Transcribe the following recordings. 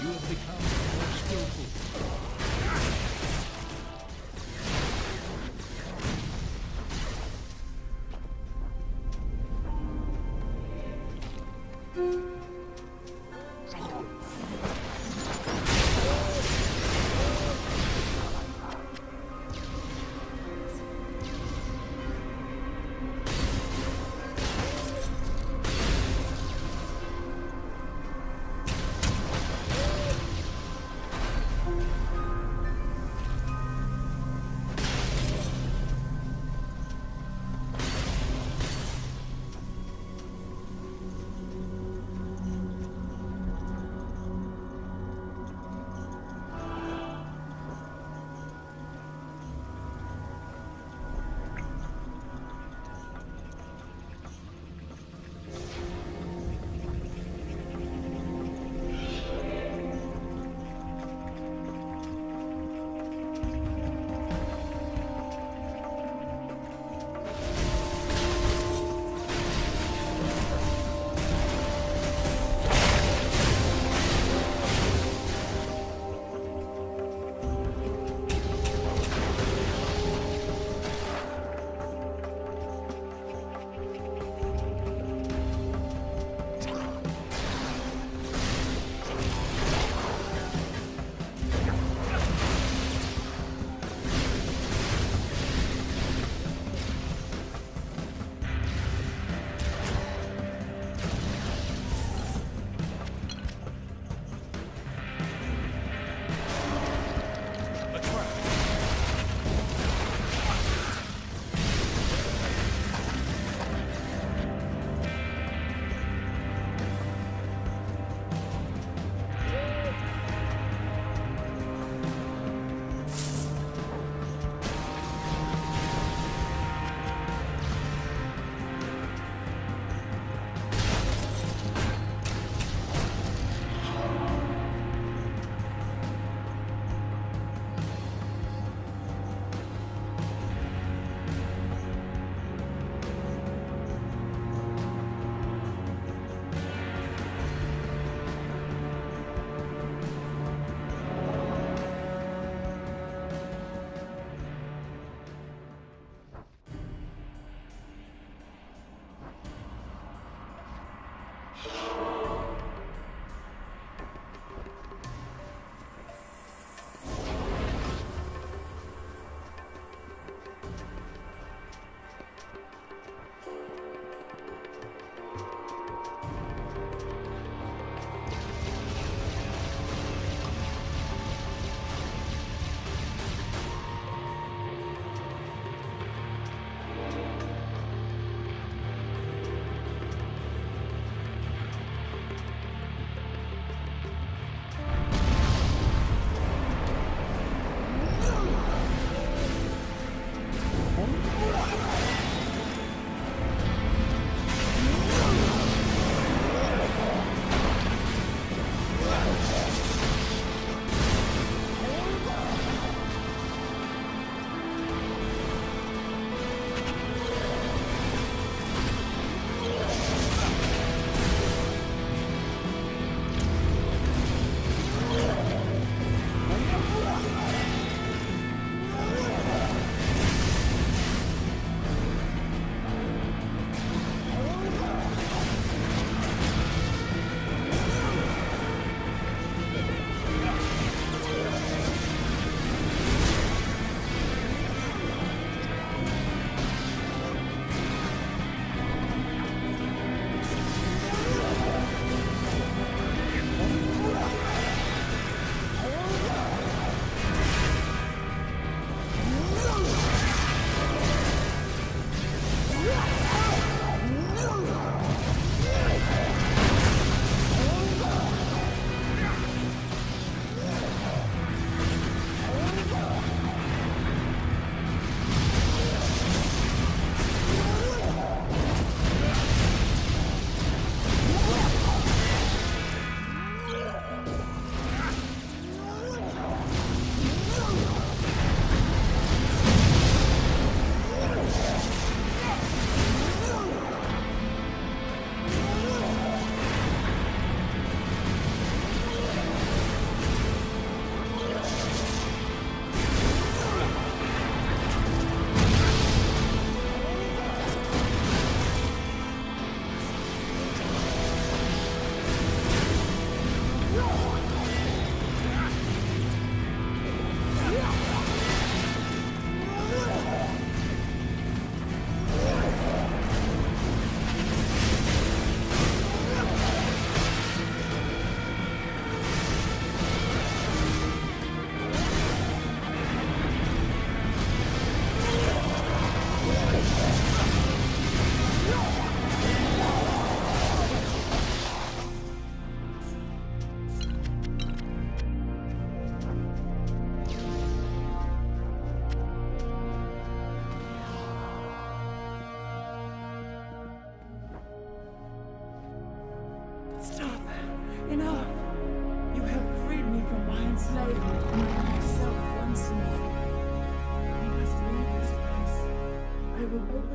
you have become more skillful. you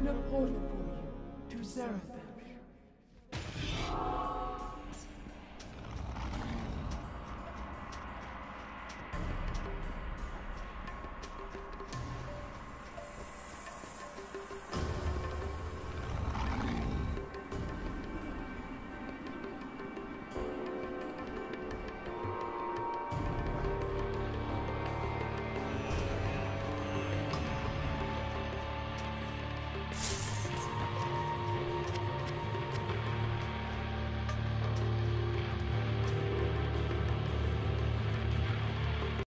a portal for you to Zerethel.